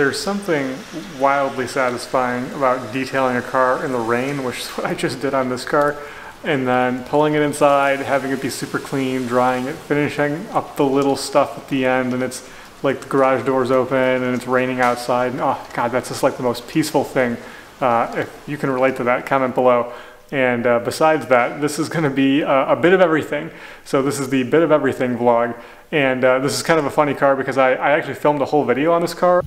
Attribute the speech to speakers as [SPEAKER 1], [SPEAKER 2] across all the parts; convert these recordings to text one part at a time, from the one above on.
[SPEAKER 1] There's something wildly satisfying about detailing a car in the rain, which is what I just did on this car, and then pulling it inside, having it be super clean, drying it, finishing up the little stuff at the end, and it's like the garage doors open and it's raining outside. And, oh God, that's just like the most peaceful thing. Uh, if you can relate to that, comment below. And uh, besides that, this is going to be a, a, bit of everything. So this is the bit of everything vlog. And uh, this is kind of a funny car because I, I actually filmed a whole video on this car.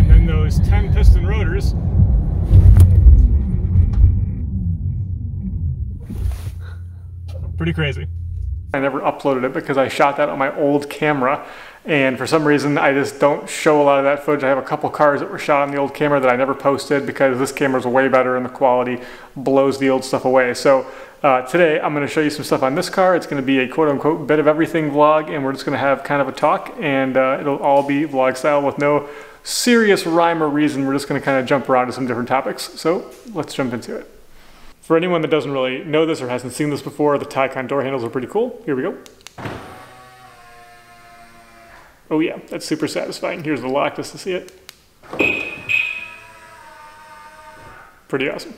[SPEAKER 1] And then those 10 pretty crazy. I never uploaded it because I shot that on my old camera and for some reason I just don't show a lot of that footage. I have a couple cars that were shot on the old camera that I never posted because this camera is way better and the quality blows the old stuff away. So uh, today I'm going to show you some stuff on this car. It's going to be a quote unquote bit of everything vlog and we're just going to have kind of a talk and uh, it'll all be vlog style with no serious rhyme or reason. We're just going to kind of jump around to some different topics. So let's jump into it. For anyone that doesn't really know this or hasn't seen this before, the Taycan door handles are pretty cool. Here we go. Oh yeah, that's super satisfying. Here's the lock just to see it. Pretty awesome.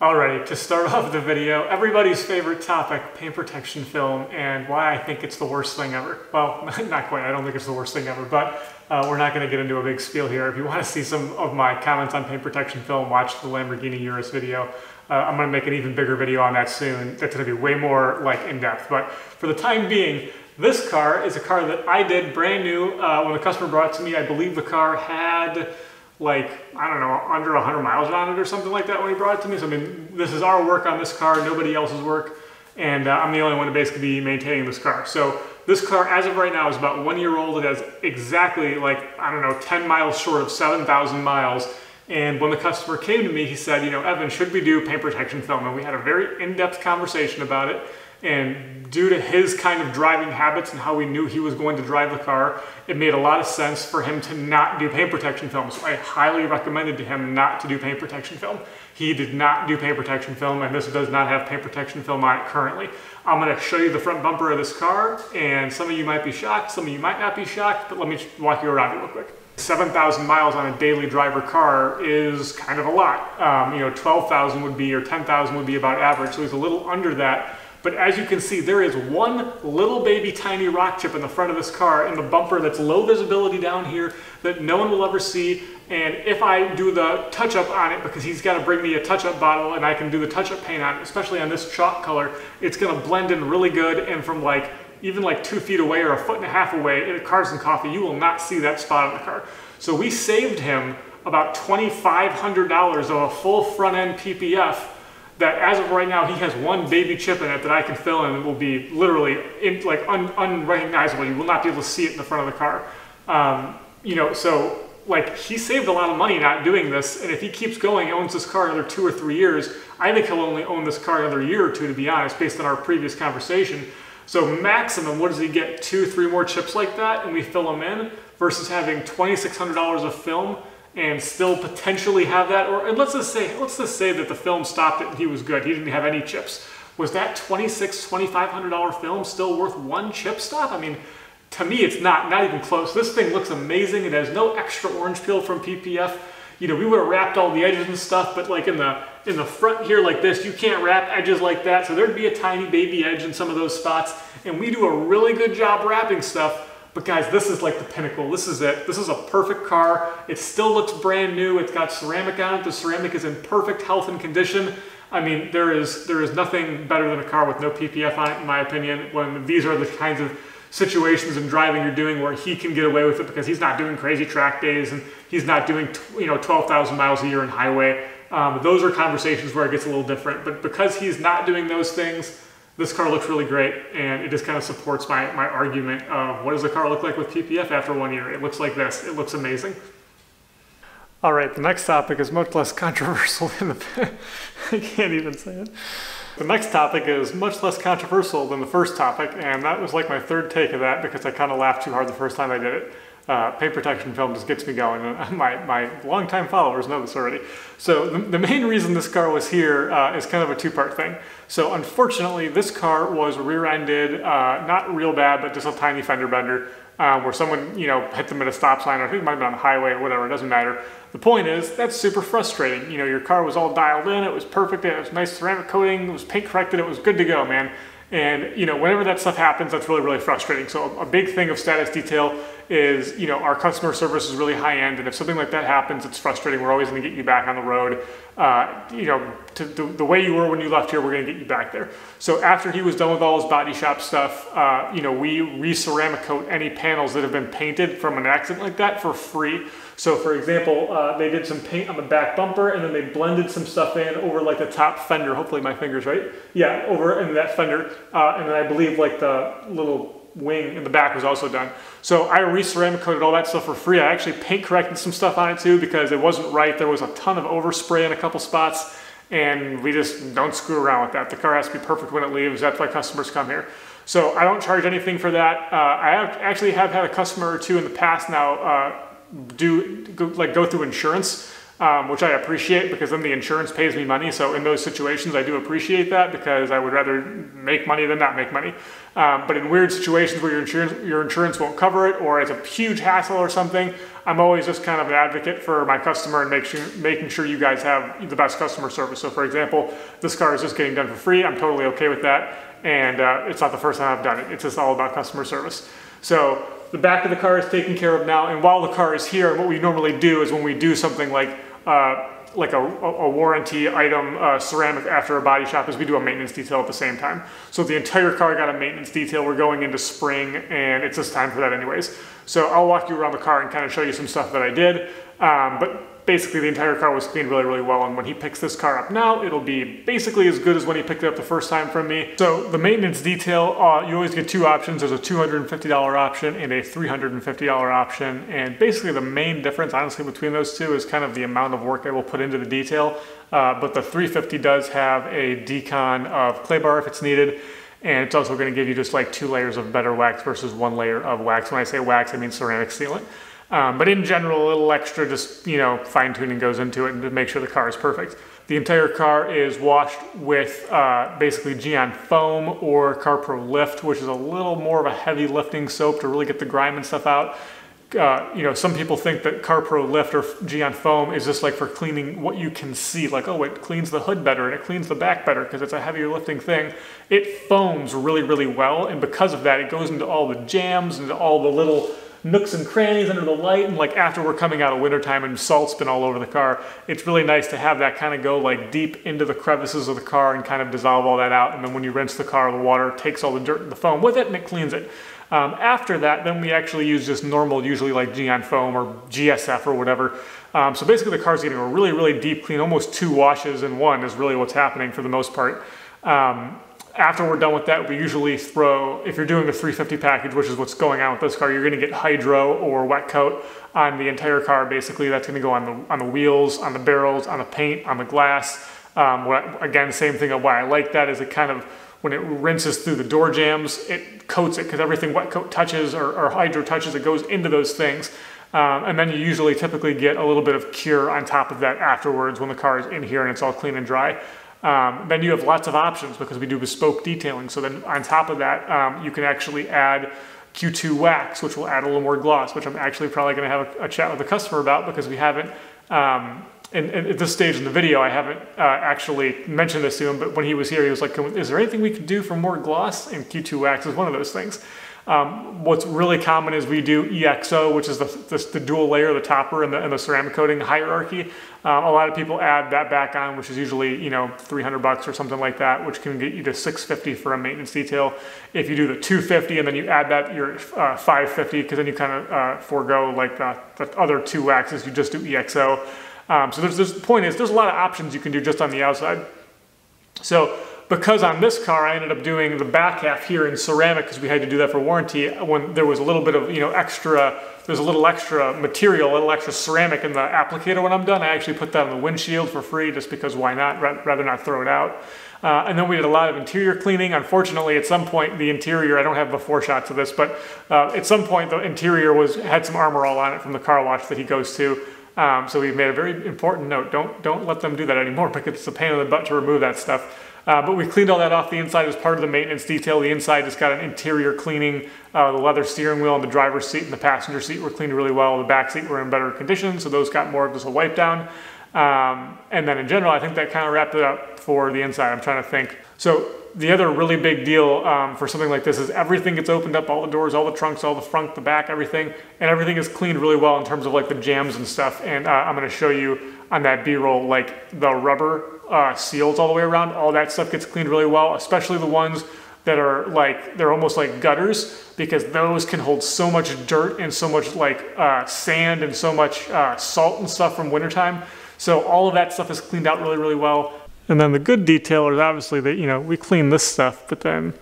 [SPEAKER 1] Alrighty, to start off the video, everybody's favorite topic, paint protection film, and why I think it's the worst thing ever. Well, not quite, I don't think it's the worst thing ever, but uh, we're not going to get into a big spiel here. If you want to see some of my comments on paint protection film, watch the Lamborghini Urus video. Uh, I'm going to make an even bigger video on that soon. That's going to be way more like in-depth, but for the time being, this car is a car that I did brand new uh, when the customer brought it to me. I believe the car had like, I don't know, under 100 miles on it or something like that when he brought it to me. So I mean, this is our work on this car, nobody else's work. And uh, I'm the only one to basically be maintaining this car. So this car, as of right now, is about one year old. It has exactly like, I don't know, 10 miles short of 7,000 miles. And when the customer came to me, he said, you know, Evan, should we do paint protection film? And we had a very in-depth conversation about it. And due to his kind of driving habits and how we knew he was going to drive the car, it made a lot of sense for him to not do paint protection film. So I highly recommended to him not to do paint protection film. He did not do paint protection film and this does not have paint protection film on it currently. I'm gonna show you the front bumper of this car and some of you might be shocked, some of you might not be shocked, but let me walk you around it real quick. 7,000 miles on a daily driver car is kind of a lot. Um, you know, 12,000 would be, or 10,000 would be about average, so he's a little under that but as you can see, there is one little baby tiny rock chip in the front of this car in the bumper that's low visibility down here that no one will ever see. And if I do the touch-up on it, because he's got to bring me a touch-up bottle and I can do the touch-up paint on it, especially on this chalk color, it's going to blend in really good. And from like, even like two feet away or a foot and a half away in Cars and Coffee, you will not see that spot on the car. So we saved him about $2,500 of a full front end PPF that as of right now, he has one baby chip in it that I can fill in and will be literally in, like un, unrecognizable. You will not be able to see it in the front of the car. Um, you know, so like he saved a lot of money not doing this. And if he keeps going, owns this car another two or three years, I think he'll only own this car another year or two, to be honest, based on our previous conversation. So maximum, what does he get? Two, three more chips like that, and we fill them in versus having $2,600 of film and still potentially have that, or and let's just say let's just say that the film stopped it and he was good. He didn't have any chips. Was that $26, $2,500 film still worth one chip stop? I mean, to me, it's not, not even close. This thing looks amazing. It has no extra orange peel from PPF. You know, we would have wrapped all the edges and stuff, but like in the in the front here like this, you can't wrap edges like that. So there'd be a tiny baby edge in some of those spots. And we do a really good job wrapping stuff but guys, this is like the pinnacle. This is it. This is a perfect car. It still looks brand new. It's got ceramic on it. The ceramic is in perfect health and condition. I mean, there is there is nothing better than a car with no PPF on it, in my opinion, when these are the kinds of situations and driving you're doing where he can get away with it because he's not doing crazy track days and he's not doing, you know, 12,000 miles a year in highway. Um, those are conversations where it gets a little different. But because he's not doing those things, this car looks really great and it just kind of supports my, my argument of what does the car look like with PPF after one year? It looks like this. It looks amazing. All right, the next topic is much less controversial than the, I can't even say it. The next topic is much less controversial than the first topic, and that was like my third take of that because I kind of laughed too hard the first time I did it. Uh, paint protection film just gets me going. My, my longtime followers know this already. So the, the main reason this car was here uh, is kind of a two-part thing. So unfortunately, this car was rear-ended, uh, not real bad, but just a tiny fender bender, um, where someone, you know, hit them at a stop sign, or I think it might have been on the highway or whatever, it doesn't matter. The point is, that's super frustrating. You know, your car was all dialed in, it was perfect, it was nice ceramic coating, it was paint corrected, it was good to go, man. And you know, whenever that stuff happens, that's really, really frustrating. So a big thing of status detail is, you know, our customer service is really high end, and if something like that happens, it's frustrating. We're always going to get you back on the road. Uh, you know, to the, the, way you were when you left here, we're going to get you back there. So after he was done with all his body shop stuff, uh, you know, we re-ceramic coat any panels that have been painted from an accident like that for free. So for example, uh, they did some paint on the back bumper and then they blended some stuff in over like the top fender. Hopefully my finger's right. Yeah, over in that fender. Uh, and then I believe like the little wing in the back was also done. So I re-ceramic coated all that stuff for free. I actually paint corrected some stuff on it too because it wasn't right. There was a ton of overspray in a couple spots and we just don't screw around with that. The car has to be perfect when it leaves. That's why customers come here. So I don't charge anything for that. Uh, I have, actually have had a customer or two in the past now uh, do go, like go through insurance, um, which I appreciate because then the insurance pays me money. So in those situations, I do appreciate that because I would rather make money than not make money. Um, but in weird situations where your insurance your insurance won't cover it or it's a huge hassle or something, I'm always just kind of an advocate for my customer and make sure, making sure you guys have the best customer service. So for example, this car is just getting done for free. I'm totally okay with that. And uh, it's not the first time I've done it. It's just all about customer service. So the back of the car is taken care of now, and while the car is here, what we normally do is when we do something like uh, like a, a, warranty item, uh, ceramic after a body shop, is we do a maintenance detail at the same time. So the entire car got a maintenance detail. We're going into spring, and it's just time for that anyways. So I'll walk you around the car and kind of show you some stuff that I did. Um, but basically the entire car was cleaned really, really well. And when he picks this car up now, it'll be basically as good as when he picked it up the first time from me. So the maintenance detail, uh, you always get two options. There's a $250 option and a $350 option. And basically the main difference, honestly, between those two is kind of the amount of work they will put into the detail. Uh, but the 350 does have a decon of clay bar if it's needed. And it's also going to give you just like two layers of better wax versus one layer of wax. When I say wax, I mean ceramic sealant. Um, but in general, a little extra just, you know, fine tuning goes into it to make sure the car is perfect. The entire car is washed with uh, basically Gyeon Foam or CarPro Lift, which is a little more of a heavy lifting soap to really get the grime and stuff out. Uh, you know, some people think that CarPro Lift or Gyeon Foam is just like for cleaning what you can see, like, oh, it cleans the hood better and it cleans the back better because it's a heavier lifting thing. It foams really, really well, and because of that, it goes into all the jams and all the little nooks and crannies under the light and like after we're coming out of wintertime and salt's been all over the car it's really nice to have that kind of go like deep into the crevices of the car and kind of dissolve all that out and then when you rinse the car the water takes all the dirt and the foam with it and it cleans it. Um, after that then we actually use just normal usually like Gyeon foam or GSF or whatever. Um, so basically the car's getting a really really deep clean almost two washes in one is really what's happening for the most part. Um, after we're done with that, we usually throw, if you're doing a 350 package, which is what's going on with this car, you're gonna get hydro or wet coat on the entire car. Basically, that's gonna go on the, on the wheels, on the barrels, on the paint, on the glass. Um, again, same thing of why I like that is it kind of, when it rinses through the door jams, it coats it because everything wet coat touches or, or, hydro touches, it goes into those things. Um, and then you usually typically get a little bit of cure on top of that afterwards when the car is in here and it's all clean and dry. Um, then you have lots of options because we do bespoke detailing. So then on top of that, um, you can actually add Q2 wax, which will add a little more gloss, which I'm actually probably going to have a, a, chat with the customer about because we haven't, um, and, at this stage in the video, I haven't uh, actually mentioned this to him, but when he was here, he was like, is there anything we can do for more gloss? And Q2 wax is one of those things. Um, what's really common is we do EXO, which is the, the, the dual layer, the topper and the, and the ceramic coating hierarchy. Um, a lot of people add that back on, which is usually, you know, 300 bucks or something like that, which can get you to 650 for a maintenance detail. If you do the 250 and then you add that, you're uh, 550, because then you kind of uh, forego like the, the, other two waxes, you just do EXO. Um, so there's, the point is, there's a lot of options you can do just on the outside. So because on this car I ended up doing the back half here in ceramic because we had to do that for warranty when there was a little bit of you know extra there's a little extra material, a little extra ceramic in the applicator when I'm done. I actually put that on the windshield for free just because why not, rather not throw it out. Uh, and then we did a lot of interior cleaning. Unfortunately, at some point, the interior, I don't have before shots of this, but uh, at some point the interior was had some armor all on it from the car wash that he goes to. Um, so we've made a very important note. Don't, don't let them do that anymore because it's a pain in the butt to remove that stuff. Uh, but we cleaned all that off the inside as part of the maintenance detail. The inside just got an interior cleaning. Uh, the leather steering wheel and the driver's seat and the passenger seat were cleaned really well. The back seat were in better condition, so those got more of just a wipe down. Um, and then in general, I think that kind of wrapped it up for the inside. I'm trying to think. So the other really big deal um, for something like this is everything gets opened up, all the doors, all the trunks, all the front, the back, everything, and everything is cleaned really well in terms of like the jams and stuff. And uh, I'm going to show you on that B-roll like the rubber uh, seals all the way around. All that stuff gets cleaned really well, especially the ones that are like, they're almost like gutters because those can hold so much dirt and so much like uh, sand and so much uh, salt and stuff from wintertime. So all of that stuff is cleaned out really, really well. And then the good detailers, obviously, that you know, we clean this stuff, but then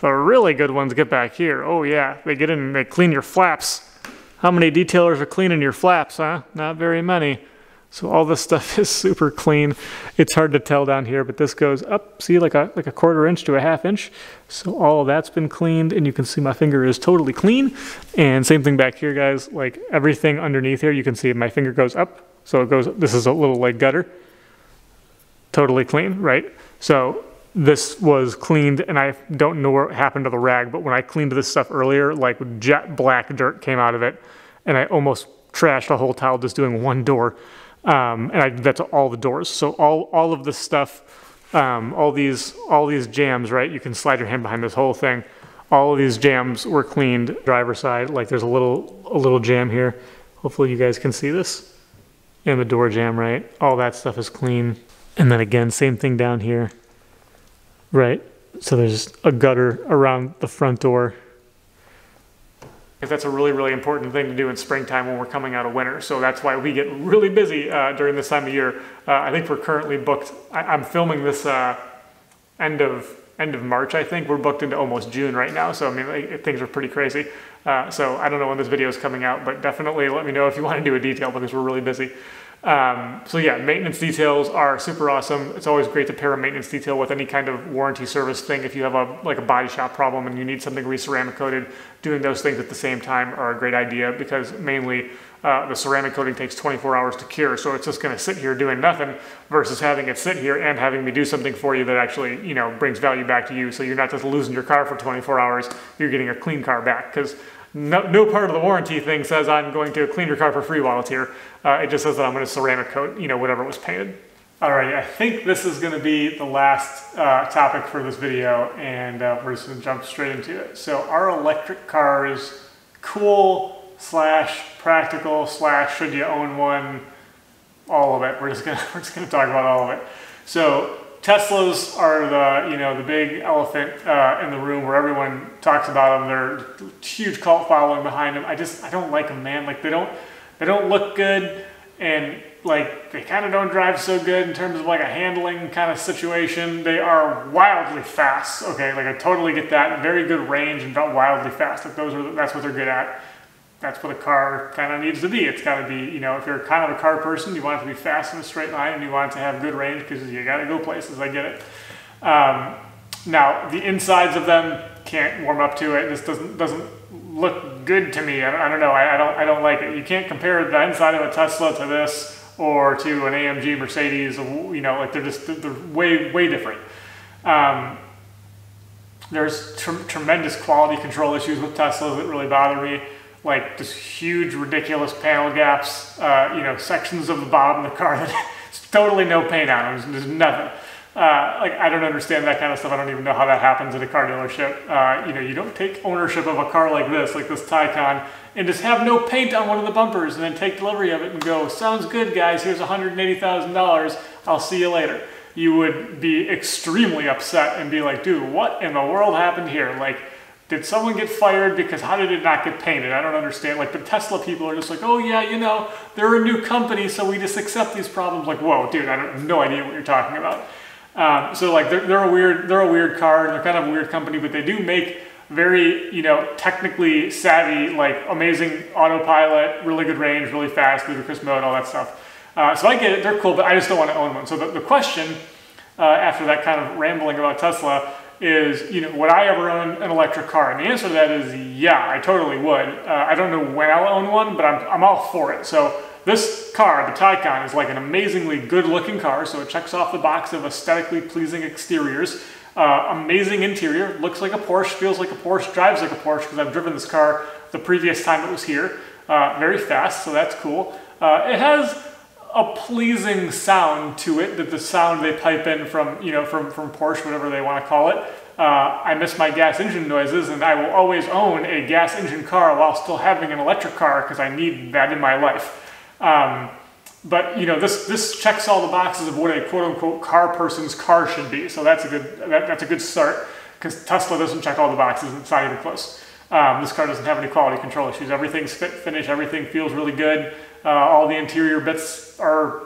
[SPEAKER 1] the really good ones get back here. Oh yeah, they get in and they clean your flaps. How many detailers are cleaning your flaps, huh? Not very many. So all this stuff is super clean. It's hard to tell down here, but this goes up, see, like a, like a quarter inch to a half inch. So all that's been cleaned, and you can see my finger is totally clean. And same thing back here, guys. Like everything underneath here, you can see my finger goes up. So it goes, this is a little like gutter. Totally clean, right? So this was cleaned, and I don't know what happened to the rag, but when I cleaned this stuff earlier, like jet black dirt came out of it, and I almost trashed a whole tile just doing one door. Um, and I did that to all the doors. So all, all of this stuff, um, all these all these jams, right? You can slide your hand behind this whole thing. All of these jams were cleaned driver side. Like there's a little a little jam here. Hopefully you guys can see this. And the door jam, right? All that stuff is clean. And then again, same thing down here, right? So there's a gutter around the front door because that's a really, really important thing to do in springtime when we're coming out of winter. So that's why we get really busy uh, during this time of year. Uh, I think we're currently booked. I, am filming this uh, end of end of March. I think we're booked into almost June right now. So I mean, like, things are pretty crazy. Uh, so I don't know when this video is coming out, but definitely let me know if you want to do a detail because we're really busy. Um, so yeah, maintenance details are super awesome. It's always great to pair a maintenance detail with any kind of warranty service thing. If you have a like a body shop problem and you need something re-ceramic coated, doing those things at the same time are a great idea because mainly uh, the ceramic coating takes 24 hours to cure. So it's just going to sit here doing nothing versus having it sit here and having me do something for you that actually you know brings value back to you. So you're not just losing your car for 24 hours, you're getting a clean car back because no, no part of the warranty thing says I'm going to clean your car for free while it's here. Uh, it just says that I'm going to ceramic coat, you know, whatever was painted. Alrighty, I think this is going to be the last uh, topic for this video, and uh, we're just going to jump straight into it. So, are electric cars cool slash practical slash should you own one? All of it. We're just going to we're just going to talk about all of it. So, Teslas are the you know the big elephant uh, in the room where everyone talks about them. They're huge cult following behind them. I just I don't like them, man. Like they don't they don't look good, and like they kind of don't drive so good in terms of like a handling kind of situation. They are wildly fast. Okay, like I totally get that. Very good range and wildly fast. Like those are that's what they're good at that's what a car kind of needs to be. It's got to be, you know, if you're kind of a car person, you want it to be fast in a straight line and you want it to have good range because you got to go places. I get it. Um, now, the insides of them can't warm up to it. This doesn't doesn't look good to me. I, I don't know. I, I, don't I don't like it. You can't compare the inside of a Tesla to this or to an AMG Mercedes. You know, like they're just they're way way different. Um, there's tr tremendous quality control issues with Teslas that really bother me like just huge, ridiculous panel gaps, uh, you know, sections of the bottom of the car that totally no paint on them. There's, there's nothing. Uh, like I don't understand that kind of stuff. I don't even know how that happens at a car dealership. Uh, you know, you don't take ownership of a car like this, like this Taycan, and just have no paint on one of the bumpers, and then take delivery of it and go, "Sounds good, guys. Here's $180,000. I'll see you later." You would be extremely upset and be like, "Dude, what in the world happened here?" Like did someone get fired because how did it not get painted? I don't understand. Like the Tesla people are just like, oh yeah, you know, they're a new company, so we just accept these problems. Like, whoa, dude, I have no idea what you're talking about. Um, so like they're, they're a weird they're a weird car and they're kind of a weird company, but they do make very you know technically savvy, like amazing autopilot, really good range, really fast, ludicrous mode, all that stuff. Uh, so I get it, they're cool, but I just don't want to own one. So the, the question uh, after that kind of rambling about Tesla is, you know, would I ever own an electric car? And the answer to that is yeah, I totally would. Uh, I don't know when I'll own one, but I'm, I'm all for it. So this car, the Taycan, is like an amazingly good looking car, so it checks off the box of aesthetically pleasing exteriors. Uh, amazing interior, looks like a Porsche, feels like a Porsche, drives like a Porsche because I've driven this car the previous time it was here. Uh, very fast, so that's cool. Uh, it has a pleasing sound to it, that the sound they pipe in from, you know, from, from Porsche, whatever they want to call it. Uh, I miss my gas engine noises, and I will always own a gas engine car while still having an electric car because I need that in my life. Um, but you know, this this checks all the boxes of what a quote unquote car person's car should be. So that's a good that, that's a good start because Tesla doesn't check all the boxes. It's not even close. Um, this car doesn't have any quality control issues. Everything's fit, finished. Everything feels really good. Uh, all the interior bits are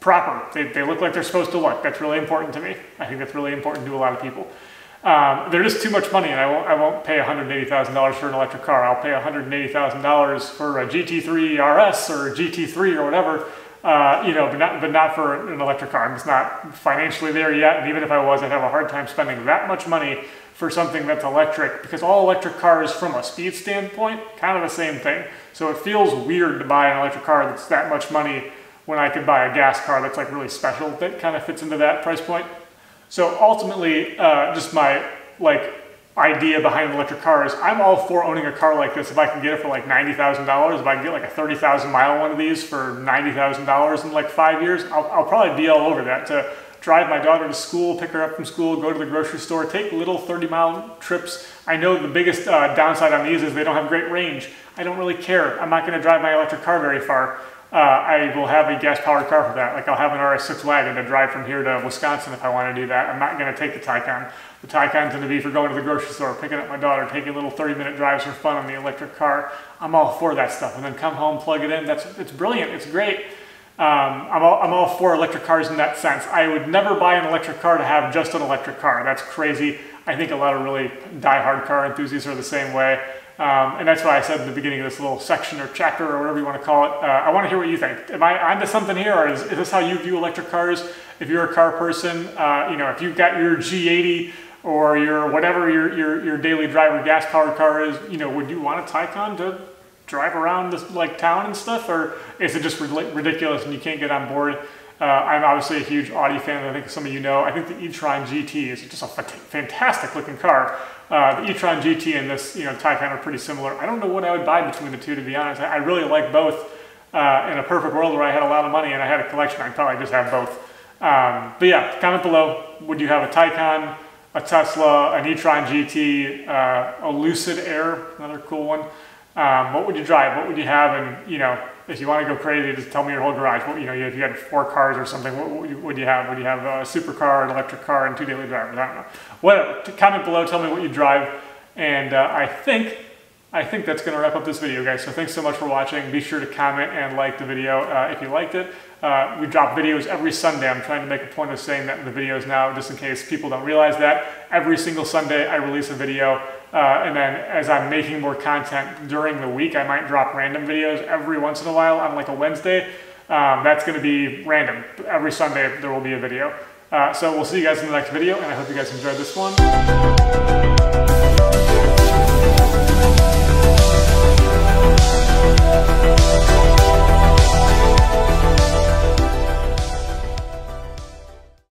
[SPEAKER 1] proper. They, they look like they're supposed to look. That's really important to me. I think that's really important to a lot of people. Um, they're just too much money, and I won't, I won't pay $180,000 for an electric car. I'll pay $180,000 for a GT3 RS or a GT3 or whatever, uh, you know, but not, but not for an electric car. I'm just not financially there yet, and even if I was, I'd have a hard time spending that much money for something that's electric, because all electric cars, from a speed standpoint, kind of the same thing. So it feels weird to buy an electric car that's that much money when I could buy a gas car that's like really special that kind of fits into that price point. So ultimately, uh, just my like idea behind an electric cars, I'm all for owning a car like this if I can get it for like $90,000. If I can get like a 30,000 mile one of these for $90,000 in like five years, I'll, I'll, probably be all over that to drive my daughter to school, pick her up from school, go to the grocery store, take little 30 mile trips. I know the biggest uh, downside on these is they don't have great range. I don't really care. I'm not going to drive my electric car very far uh, I will have a gas powered car for that. Like I'll have an RS6 wagon to drive from here to Wisconsin if I want to do that. I'm not going to take the Taycan. The Taycan's going to be for going to the grocery store, picking up my daughter, taking little 30 minute drives for fun on the electric car. I'm all for that stuff. And then come home, plug it in. That's it's brilliant. It's great. Um, I'm, all, I'm all for electric cars in that sense. I would never buy an electric car to have just an electric car. That's crazy. I think a lot of really die-hard car enthusiasts are the same way. Um, and that's why I said in the beginning of this little section or chapter or whatever you want to call it, uh, I want to hear what you think. Am I onto something here or is, is, this how you view electric cars? If you're a car person, uh, you know, if you've got your G80 or your whatever your, your, your daily driver gas powered car is, you know, would you want a Taycan to drive around this like town and stuff? Or is it just ridiculous and you can't get on board? Uh, I'm obviously a huge Audi fan. I think some of you know. I think the e-tron GT is just a fantastic looking car. Uh, the e-tron GT and this, you know, Taycan are pretty similar. I don't know what I would buy between the two, to be honest. I, I really like both. Uh, in a perfect world where I had a lot of money and I had a collection, I'd probably just have both. Um, but yeah, comment below. Would you have a Taycan, a Tesla, an e-tron GT, uh, a Lucid Air, another cool one? Um, what would you drive? What would you have? And you know, if you want to go crazy, just tell me your whole garage. What, you know, if you had four cars or something, what, would you have? Would you have a supercar, an electric car, and two daily drivers? I don't know. Whatever. Comment below. Tell me what you drive. And uh, I think I think that's going to wrap up this video, guys. So thanks so much for watching. Be sure to comment and like the video uh, if you liked it. Uh, we drop videos every Sunday. I'm trying to make a point of saying that in the videos now, just in case people don't realize that. Every single Sunday, I release a video. Uh, and then as I'm making more content during the week, I might drop random videos every once in a while on like a Wednesday. Um, that's going to be random. Every Sunday, there will be a video. Uh, so we'll see you guys in the next video, and I hope you guys enjoyed this one.